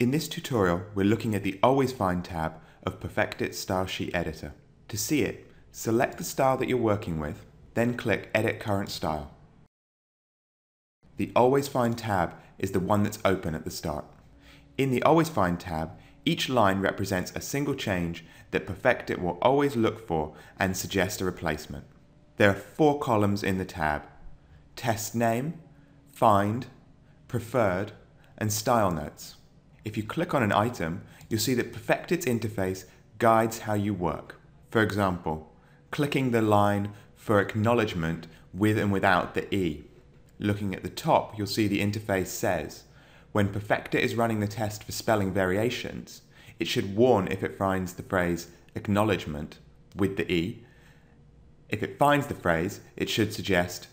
In this tutorial, we're looking at the Always Find tab of PerfectIt Style Sheet Editor. To see it, select the style that you're working with, then click Edit Current Style. The Always Find tab is the one that's open at the start. In the Always Find tab, each line represents a single change that PerfectIt will always look for and suggest a replacement. There are four columns in the tab, Test Name, Find, Preferred, and Style Notes. If you click on an item, you'll see that PerfectIt's interface guides how you work. For example, clicking the line for acknowledgement with and without the E. Looking at the top, you'll see the interface says, when PerfectIt is running the test for spelling variations, it should warn if it finds the phrase acknowledgement with the E. If it finds the phrase, it should suggest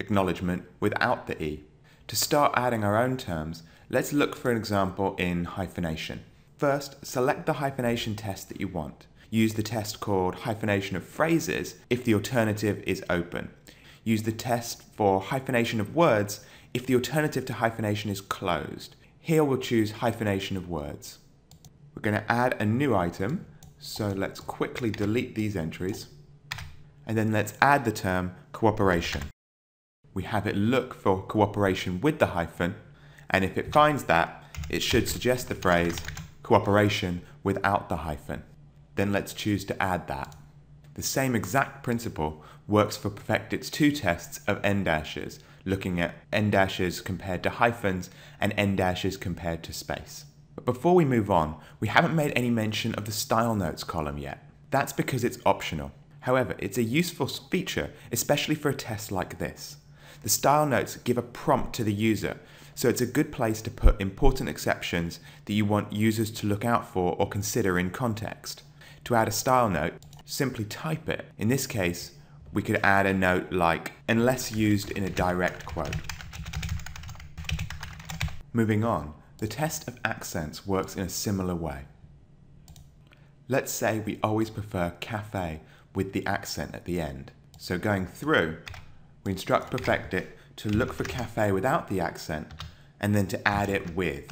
acknowledgement without the E. To start adding our own terms, Let's look for an example in hyphenation. First, select the hyphenation test that you want. Use the test called hyphenation of phrases if the alternative is open. Use the test for hyphenation of words if the alternative to hyphenation is closed. Here we'll choose hyphenation of words. We're going to add a new item, so let's quickly delete these entries. And then let's add the term cooperation. We have it look for cooperation with the hyphen and if it finds that, it should suggest the phrase cooperation without the hyphen. Then let's choose to add that. The same exact principle works for PerfectIt's two tests of en dashes, looking at en dashes compared to hyphens and en dashes compared to space. But before we move on, we haven't made any mention of the style notes column yet. That's because it's optional. However, it's a useful feature, especially for a test like this. The style notes give a prompt to the user so it's a good place to put important exceptions that you want users to look out for or consider in context. To add a style note, simply type it. In this case, we could add a note like, unless used in a direct quote. Moving on, the test of accents works in a similar way. Let's say we always prefer cafe with the accent at the end. So going through, we instruct PerfectIt to look for cafe without the accent and then to add it with.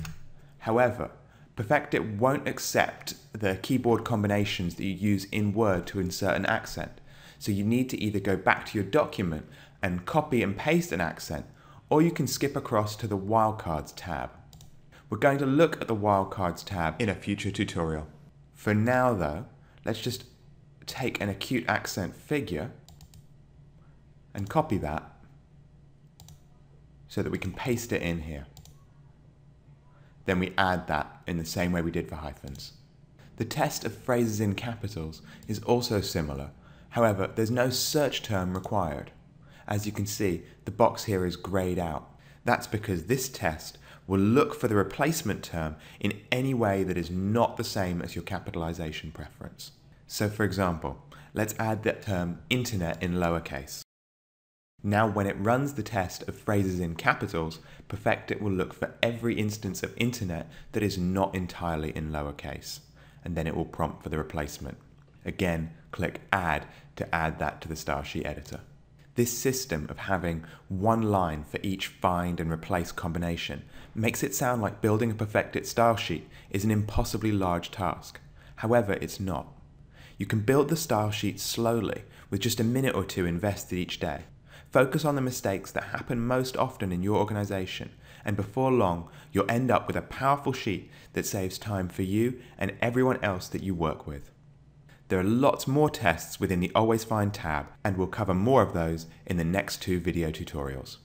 However, PerfectIt won't accept the keyboard combinations that you use in Word to insert an accent. So you need to either go back to your document and copy and paste an accent, or you can skip across to the Wildcards tab. We're going to look at the Wildcards tab in a future tutorial. For now though, let's just take an acute accent figure and copy that so that we can paste it in here. Then we add that in the same way we did for hyphens. The test of phrases in capitals is also similar, however there's no search term required. As you can see, the box here is greyed out. That's because this test will look for the replacement term in any way that is not the same as your capitalization preference. So for example, let's add that term internet in lowercase. Now when it runs the test of phrases in capitals, PerfectIt will look for every instance of internet that is not entirely in lowercase, and then it will prompt for the replacement. Again, click Add to add that to the Stylesheet editor. This system of having one line for each find and replace combination makes it sound like building a PerfectIt style sheet is an impossibly large task. However, it's not. You can build the style sheet slowly with just a minute or two invested each day. Focus on the mistakes that happen most often in your organization, and before long, you'll end up with a powerful sheet that saves time for you and everyone else that you work with. There are lots more tests within the Always Find tab, and we'll cover more of those in the next two video tutorials.